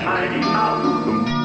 tiny house.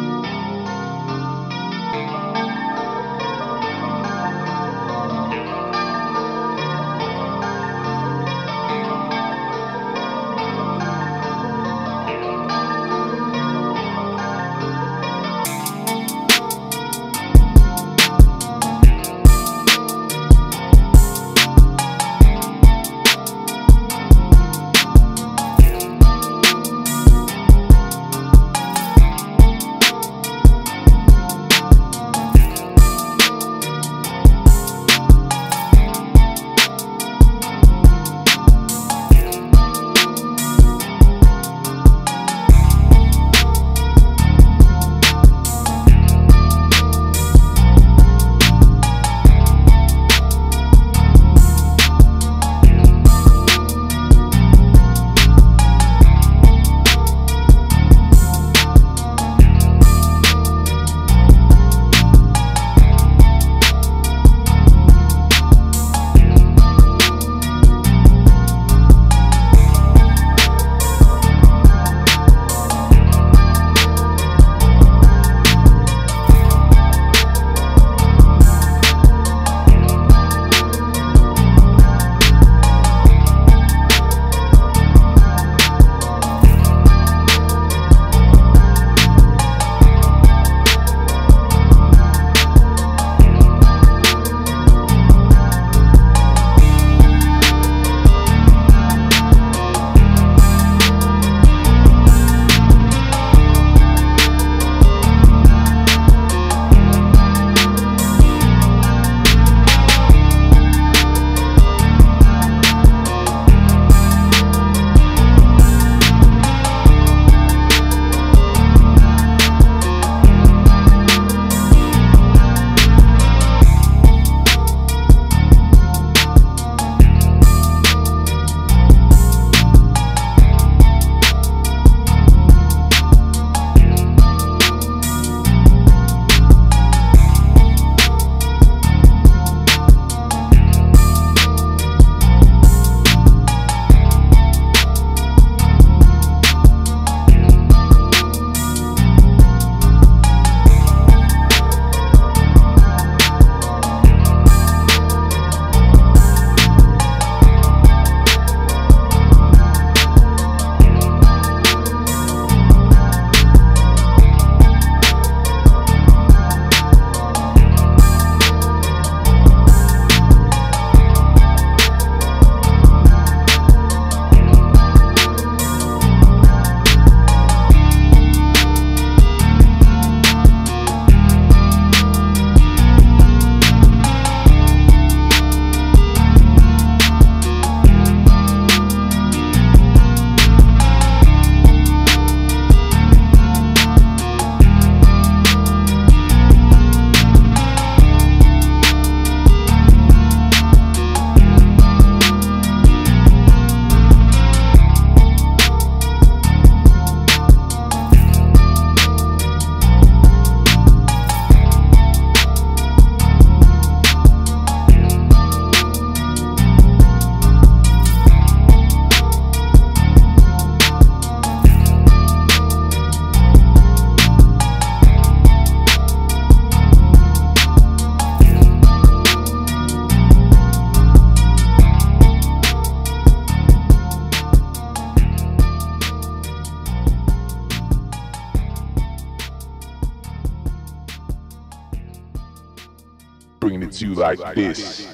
Bringing it to you like this.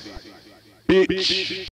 Bitch.